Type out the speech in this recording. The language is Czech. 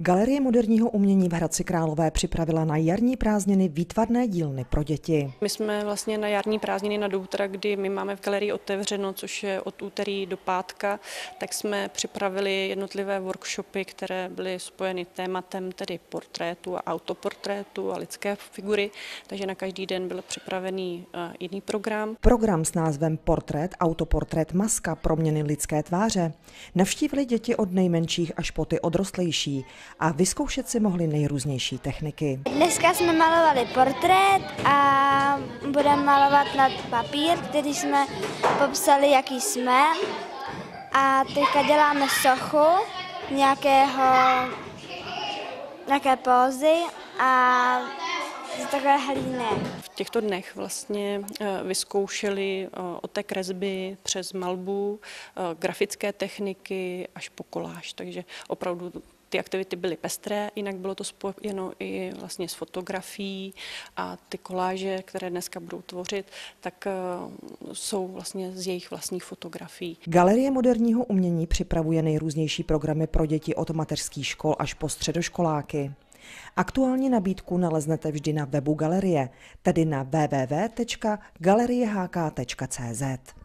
Galerie moderního umění v Hradci Králové připravila na jarní prázdniny výtvarné dílny pro děti. My jsme vlastně na jarní prázdniny na Doutra, kdy my máme v galerii otevřeno, což je od úterý do pátka, tak jsme připravili jednotlivé workshopy, které byly spojeny tématem tedy portrétu a autoportrétu a lidské figury, takže na každý den byl připravený eh, jiný program. Program s názvem Portrét, autoportrét, maska, proměny lidské tváře navštívili děti od nejmenších až po ty odrostlejší a vyzkoušet si mohli nejrůznější techniky. Dneska jsme malovali portrét a budeme malovat na papír, který jsme popsali, jaký jsme. A teďka děláme sochu nějakého, nějaké pózy a z takové hlíny. V těchto dnech vlastně eh, vyzkoušeli eh, od té kresby přes malbu, eh, grafické techniky až po koláž, takže opravdu ty aktivity byly pestré, jinak bylo to spojeno i vlastně s fotografií a ty koláže, které dneska budou tvořit, tak jsou vlastně z jejich vlastních fotografií. Galerie moderního umění připravuje nejrůznější programy pro děti od mateřských škol až po středoškoláky. Aktuální nabídku naleznete vždy na webu galerie, tedy na www.galeriehk.cz.